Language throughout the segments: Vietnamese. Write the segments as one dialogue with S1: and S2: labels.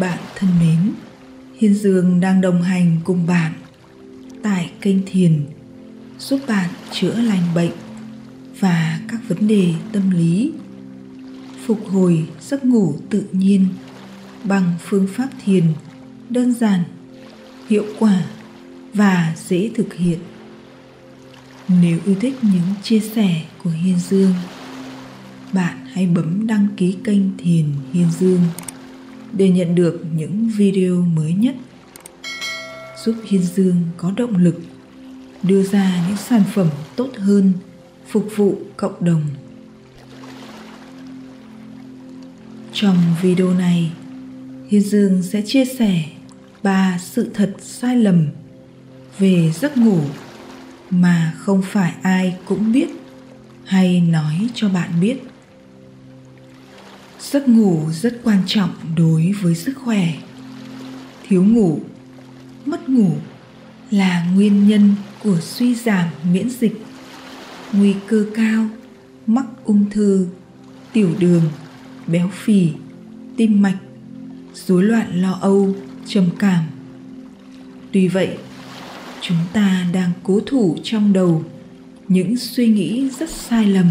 S1: Bạn thân mến, Hiên Dương đang đồng hành cùng bạn tại kênh Thiền giúp bạn chữa lành bệnh và các vấn đề tâm lý phục hồi giấc ngủ tự nhiên bằng phương pháp thiền đơn giản hiệu quả và dễ thực hiện. Nếu yêu thích những chia sẻ của hiên dương bạn hãy bấm đăng ký kênh thiền hiên dương để nhận được những video mới nhất. Giúp hiên dương có động lực, đưa ra những sản phẩm tốt hơn, phục vụ cộng đồng. Trong video này, hiên dương sẽ chia sẻ ba sự thật sai lầm về giấc ngủ mà không phải ai cũng biết hay nói cho bạn biết giấc ngủ rất quan trọng đối với sức khỏe. Thiếu ngủ, mất ngủ là nguyên nhân của suy giảm miễn dịch. Nguy cơ cao, mắc ung thư, tiểu đường, béo phì, tim mạch, rối loạn lo âu, trầm cảm. Tuy vậy, chúng ta đang cố thủ trong đầu những suy nghĩ rất sai lầm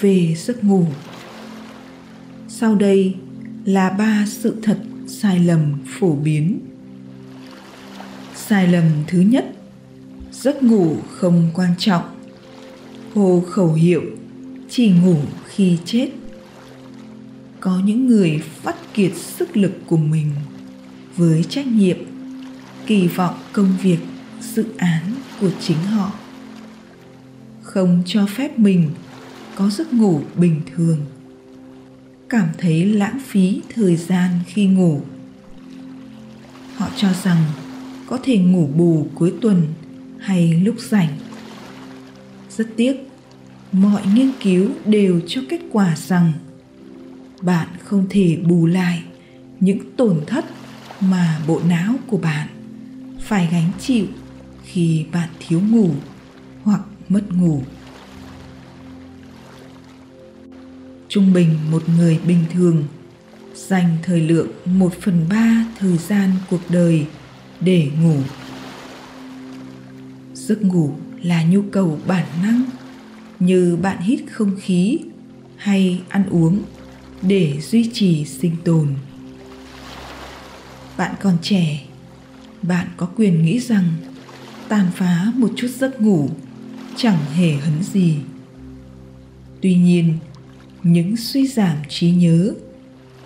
S1: về giấc ngủ sau đây là ba sự thật sai lầm phổ biến. Sai lầm thứ nhất, giấc ngủ không quan trọng. Hô khẩu hiệu, chỉ ngủ khi chết. Có những người phát kiệt sức lực của mình với trách nhiệm, kỳ vọng công việc, dự án của chính họ. Không cho phép mình có giấc ngủ bình thường cảm thấy lãng phí thời gian khi ngủ. Họ cho rằng có thể ngủ bù cuối tuần hay lúc rảnh. Rất tiếc, mọi nghiên cứu đều cho kết quả rằng bạn không thể bù lại những tổn thất mà bộ não của bạn phải gánh chịu khi bạn thiếu ngủ hoặc mất ngủ. Trung bình một người bình thường, dành thời lượng một phần ba thời gian cuộc đời để ngủ. Giấc ngủ là nhu cầu bản năng, như bạn hít không khí hay ăn uống để duy trì sinh tồn. Bạn còn trẻ, bạn có quyền nghĩ rằng tàn phá một chút giấc ngủ chẳng hề hấn gì. Tuy nhiên những suy giảm trí nhớ,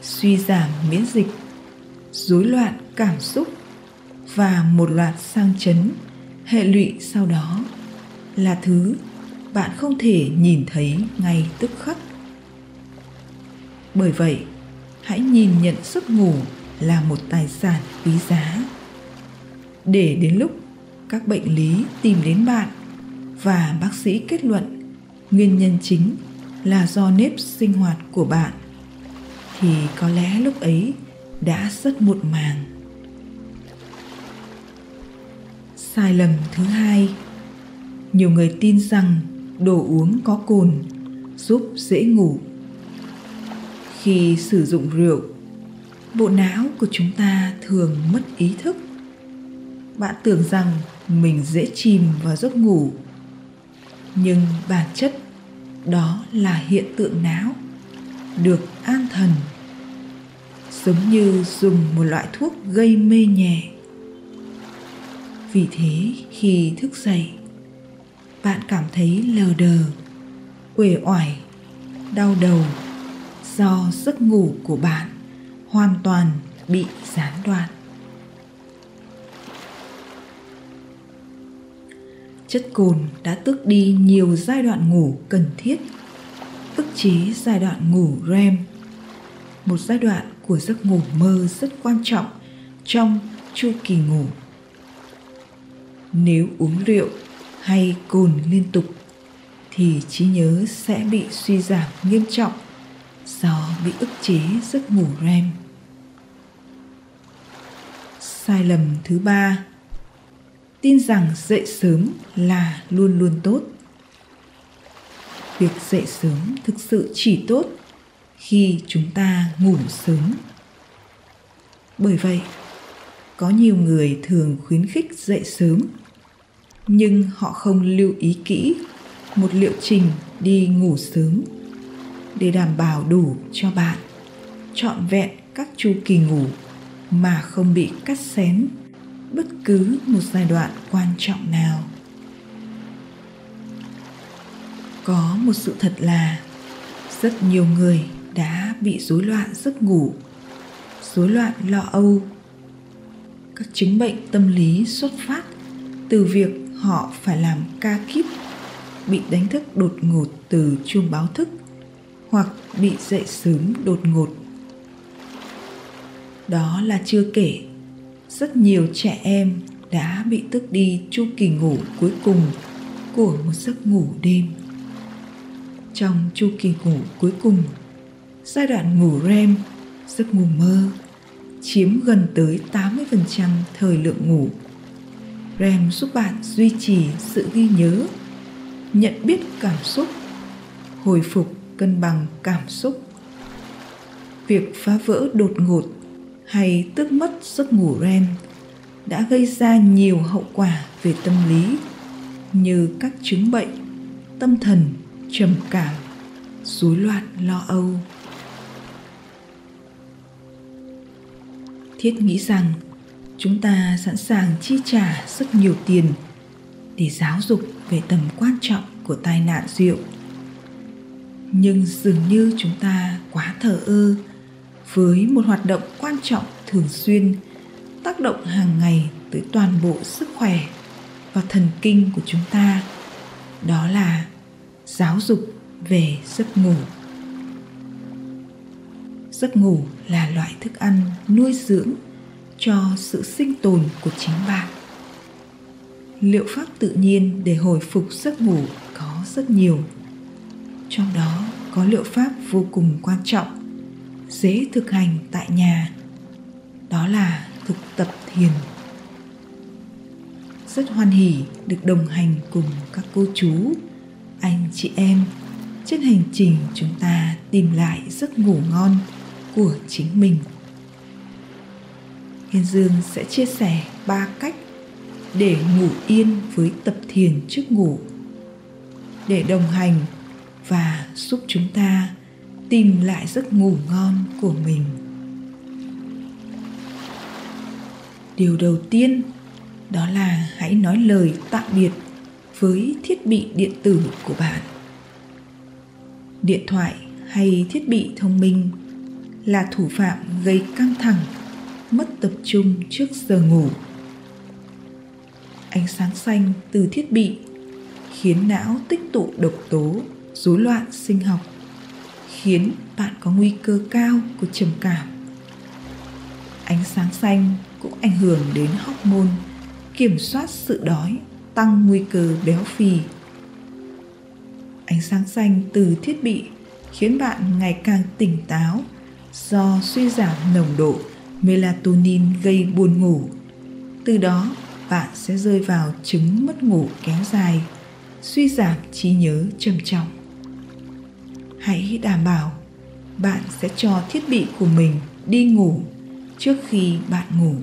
S1: suy giảm miễn dịch, rối loạn cảm xúc và một loạt sang chấn, hệ lụy sau đó là thứ bạn không thể nhìn thấy ngay tức khắc. Bởi vậy, hãy nhìn nhận giấc ngủ là một tài sản quý giá. Để đến lúc các bệnh lý tìm đến bạn và bác sĩ kết luận nguyên nhân chính là do nếp sinh hoạt của bạn, thì có lẽ lúc ấy đã rất muộn màng. Sai lầm thứ hai, nhiều người tin rằng đồ uống có cồn giúp dễ ngủ. Khi sử dụng rượu, bộ não của chúng ta thường mất ý thức. Bạn tưởng rằng mình dễ chìm vào giấc ngủ, nhưng bản chất đó là hiện tượng não, được an thần. Giống như dùng một loại thuốc gây mê nhẹ. Vì thế, khi thức dậy, bạn cảm thấy lờ đờ, uể oải, đau đầu do giấc ngủ của bạn hoàn toàn bị gián đoạn. Chất cồn đã tước đi nhiều giai đoạn ngủ cần thiết ức chế giai đoạn ngủ REM, một giai đoạn của giấc ngủ mơ rất quan trọng trong chu kỳ ngủ nếu uống rượu hay cồn liên tục thì trí nhớ sẽ bị suy giảm nghiêm trọng do bị ức chế giấc ngủ REM. Sai lầm thứ ba tin rằng dậy sớm là luôn luôn tốt. Việc dậy sớm thực sự chỉ tốt khi chúng ta ngủ sớm. Bởi vậy, có nhiều người thường khuyến khích dậy sớm, nhưng họ không lưu ý kỹ một liệu trình đi ngủ sớm để đảm bảo đủ cho bạn, trọn vẹn các chu kỳ ngủ mà không bị cắt xén bất cứ một giai đoạn quan trọng nào. Có một sự thật là, rất nhiều người đã bị rối loạn giấc ngủ, rối loạn lo âu. Các chứng bệnh tâm lý xuất phát từ việc họ phải làm ca kíp, bị đánh thức đột ngột từ chuông báo thức hoặc bị dậy sớm đột ngột. Đó là chưa kể rất nhiều trẻ em đã bị tước đi chu kỳ ngủ cuối cùng của một giấc ngủ đêm trong chu kỳ ngủ cuối cùng giai đoạn ngủ REM giấc ngủ mơ chiếm gần tới 80% thời lượng ngủ. REM giúp bạn duy trì sự ghi nhớ, nhận biết cảm xúc, hồi phục cân bằng cảm xúc. Việc phá vỡ đột ngột hay tước mất giấc ngủ REM đã gây ra nhiều hậu quả về tâm lý, như các chứng bệnh, tâm thần, trầm cảm, rối loạn lo âu. Thiết nghĩ rằng chúng ta sẵn sàng chi trả rất nhiều tiền để giáo dục về tầm quan trọng của tai nạn rượu. Nhưng dường như chúng ta quá thờ ơ với một hoạt động quan trọng thường xuyên, tác động hàng ngày tới toàn bộ sức khỏe và thần kinh của chúng ta, đó là giáo dục về giấc ngủ. Giấc ngủ là loại thức ăn nuôi dưỡng cho sự sinh tồn của chính bạn. Liệu pháp tự nhiên để hồi phục giấc ngủ có rất nhiều, trong đó có liệu pháp vô cùng quan trọng dễ thực hành tại nhà. Đó là thực tập thiền. Rất hoan hỉ được đồng hành cùng các cô chú, anh chị em. Trên hành trình chúng ta tìm lại giấc ngủ ngon của chính mình. Hiền dương sẽ chia sẻ ba cách để ngủ yên với tập thiền trước ngủ. Để đồng hành và giúp chúng ta tìm lại giấc ngủ ngon của mình. Điều đầu tiên, đó là hãy nói lời tạm biệt với thiết bị điện tử của bạn. Điện thoại hay thiết bị thông minh là thủ phạm gây căng thẳng, mất tập trung trước giờ ngủ. Ánh sáng xanh từ thiết bị khiến não tích tụ độc tố, rối loạn sinh học khiến bạn có nguy cơ cao của trầm cảm. Ánh sáng xanh cũng ảnh hưởng đến hormone, kiểm soát sự đói, tăng nguy cơ béo phì. Ánh sáng xanh từ thiết bị khiến bạn ngày càng tỉnh táo do suy giảm nồng độ melatonin gây buồn ngủ. Từ đó, bạn sẽ rơi vào chứng mất ngủ kéo dài, suy giảm trí nhớ trầm trọng hãy đảm bảo bạn sẽ cho thiết bị của mình đi ngủ trước khi bạn ngủ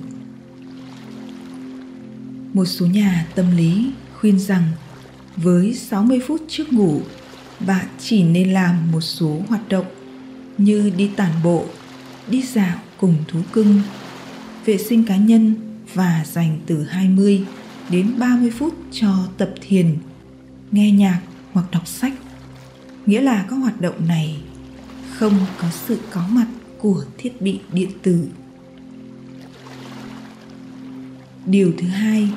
S1: một số nhà tâm lý khuyên rằng với 60 phút trước ngủ, bạn chỉ nên làm một số hoạt động như đi tản bộ, đi dạo cùng thú cưng, vệ sinh cá nhân và dành từ 20 đến 30 phút cho tập thiền, nghe nhạc hoặc đọc sách. Nghĩa là các hoạt động này không có sự có mặt của thiết bị điện tử. Điều thứ hai,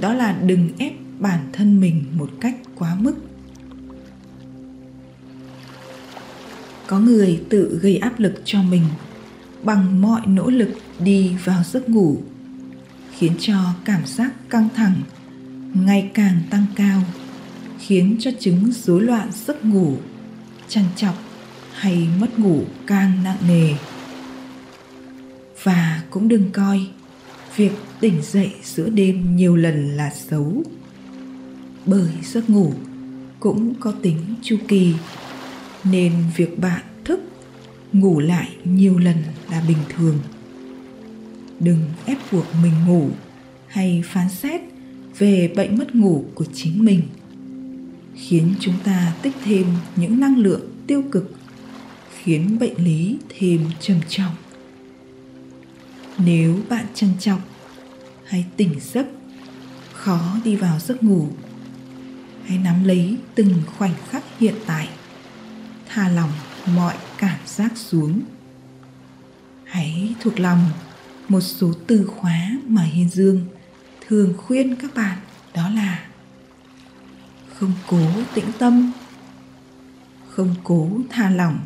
S1: đó là đừng ép bản thân mình một cách quá mức có người tự gây áp lực cho mình bằng mọi nỗ lực đi vào giấc ngủ, khiến cho cảm giác căng thẳng ngày càng tăng cao khiến cho chứng rối loạn giấc ngủ, trằn trọc hay mất ngủ càng nặng nề. Và cũng đừng coi, việc tỉnh dậy giữa đêm nhiều lần là xấu, bởi giấc ngủ cũng có tính chu kỳ, nên việc bạn thức, ngủ lại nhiều lần là bình thường. Đừng ép buộc mình ngủ hay phán xét về bệnh mất ngủ của chính mình khiến chúng ta tích thêm những năng lượng tiêu cực, khiến bệnh lý thêm trầm trọng. Nếu bạn trằn trọc hay tỉnh giấc, khó đi vào giấc ngủ, hãy nắm lấy từng khoảnh khắc hiện tại, thả lỏng mọi cảm giác xuống. Hãy thuộc lòng một số từ khóa mà hiên dương thường khuyên các bạn, đó là không cố tĩnh tâm, không cố tha lỏng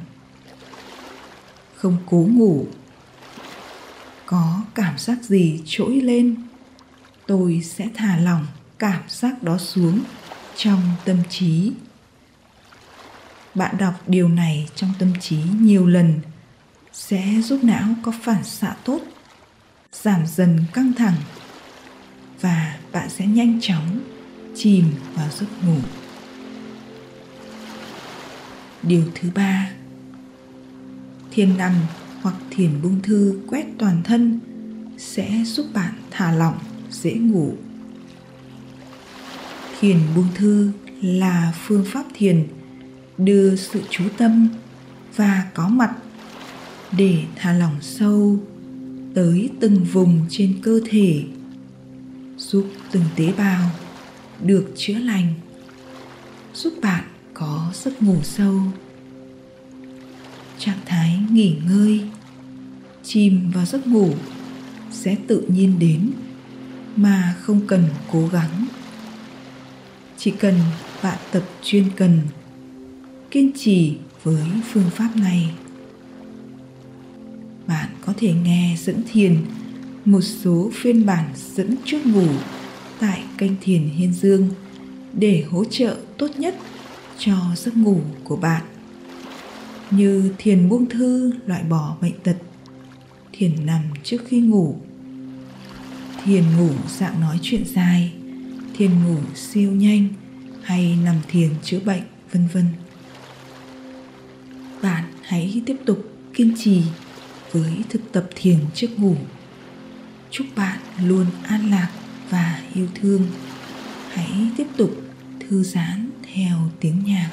S1: không cố ngủ. Có cảm giác gì trỗi lên, tôi sẽ thả lỏng cảm giác đó xuống trong tâm trí. Bạn đọc điều này trong tâm trí nhiều lần sẽ giúp não có phản xạ tốt, giảm dần căng thẳng và bạn sẽ nhanh chóng chìm vào giấc ngủ. Điều thứ ba, thiền nằm hoặc thiền buông thư quét toàn thân sẽ giúp bạn thả lỏng, dễ ngủ. Thiền buông thư là phương pháp thiền đưa sự chú tâm và có mặt để thả lỏng sâu tới từng vùng trên cơ thể, giúp từng tế bào được chữa lành, giúp bạn có giấc ngủ sâu, trạng thái nghỉ ngơi, chìm vào giấc ngủ sẽ tự nhiên đến mà không cần cố gắng. Chỉ cần bạn tập chuyên cần, kiên trì với phương pháp này, bạn có thể nghe dẫn thiền một số phiên bản dẫn trước ngủ tại kênh thiền hiên dương để hỗ trợ tốt nhất cho giấc ngủ của bạn. Như thiền buông thư, loại bỏ bệnh tật, thiền nằm trước khi ngủ, thiền ngủ dạng nói chuyện dài, thiền ngủ siêu nhanh hay nằm thiền chữa bệnh, vân vân. Bạn hãy tiếp tục kiên trì với thực tập thiền trước ngủ. Chúc bạn luôn an lạc và yêu thương. Hãy tiếp tục thư giãn theo tiếng nhạc.